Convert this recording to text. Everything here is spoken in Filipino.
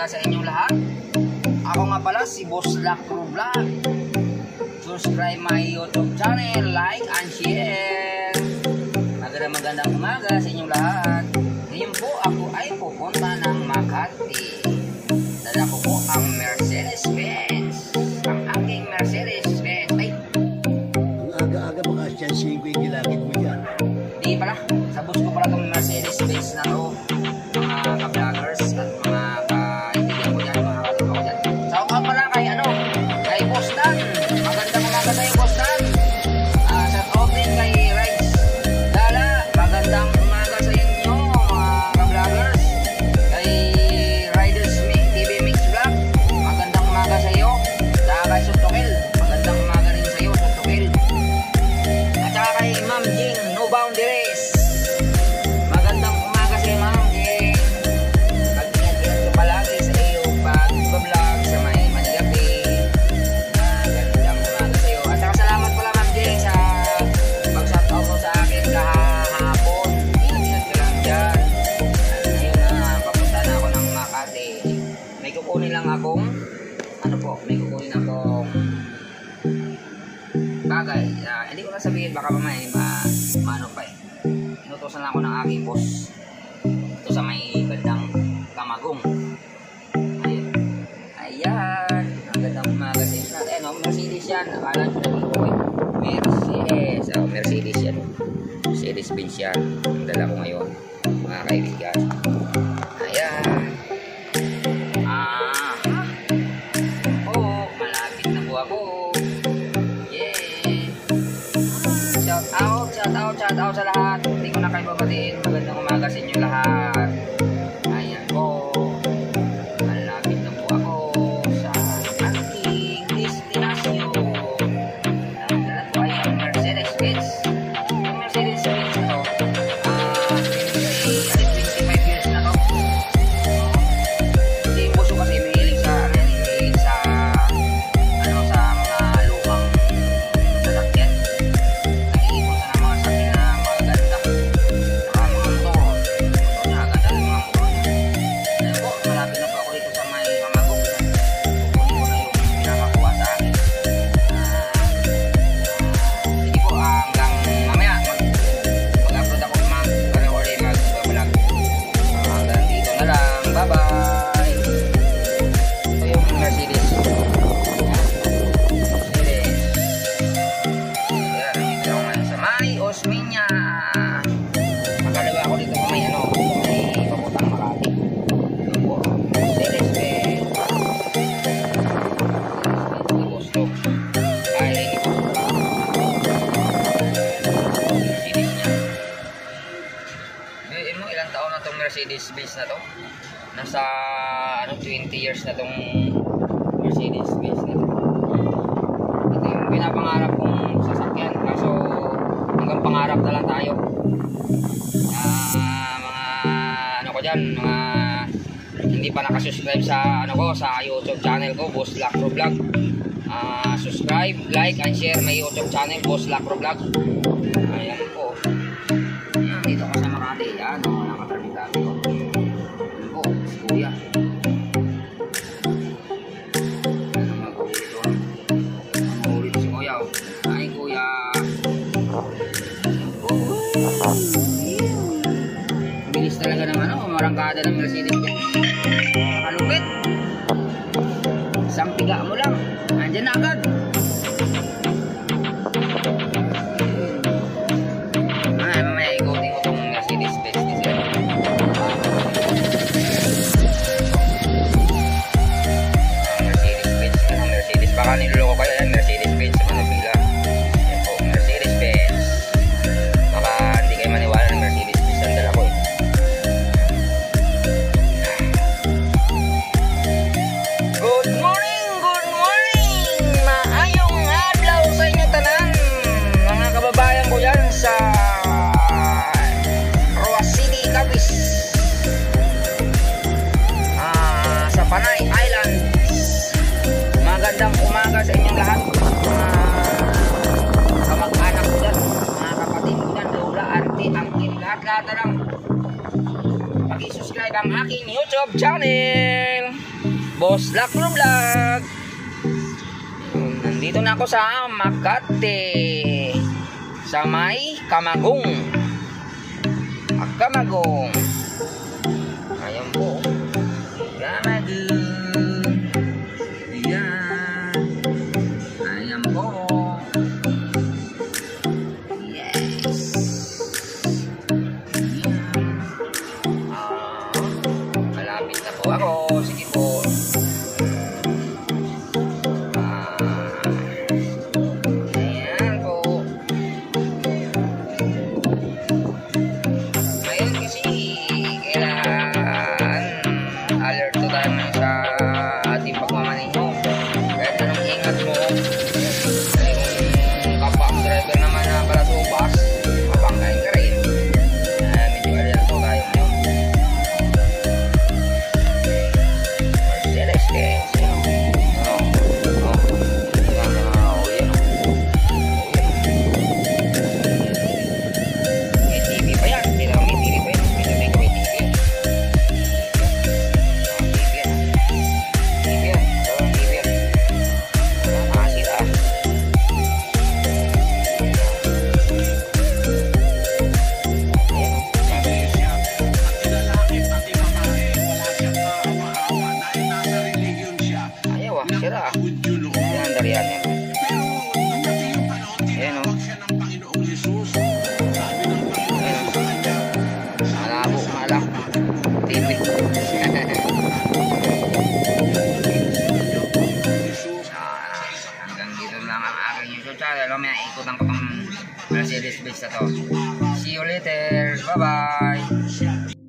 umaga sa inyo lahat. Ako nga pala si Boss Black Crew Vlog. Subscribe my YouTube channel, like and share. Magandang magandang umaga sa inyo lahat. Ngayon po ako ay pupunta ng Makati. kukunin lang akong ano po, may kukunin akong bagay. Uh, hindi ko na sabihin, baka mamaya eh, ma, maano pa eh. Inutosan lang ako ng aking boss. Ito sa may bandang kamagong. Ayan. Ang ganda ng mga gasin na. Eh, oh, no, Mercedes yan. Akala ko na ko eh. Mercedes. Oh, Mercedes yan. Mercedes Benz yan. Ang dala ko ngayon. Mga kaibigan. de Mercedes-Benz na to. Nasa ano 20 years na tong Mercedes-Benz na to. Ito yung pinapangarap kong sasakyan. Kaso hanggang pangarap na lang tayo. Uh, mga ano ko dyan, mga hindi pa nakasubscribe sa ano ko sa YouTube channel ko, Boss Lacro Vlog. Uh, subscribe, like, and share my YouTube channel, Boss Lacro Vlog. Ayan po. Ah, dito ko Dalam 里 aking YouTube channel, Boss Lakro Vlog. Hmm, nandito na ako sa Makati, sa may Kamagong. Kamagong. Mercedes Beach na to. See you later. Bye-bye.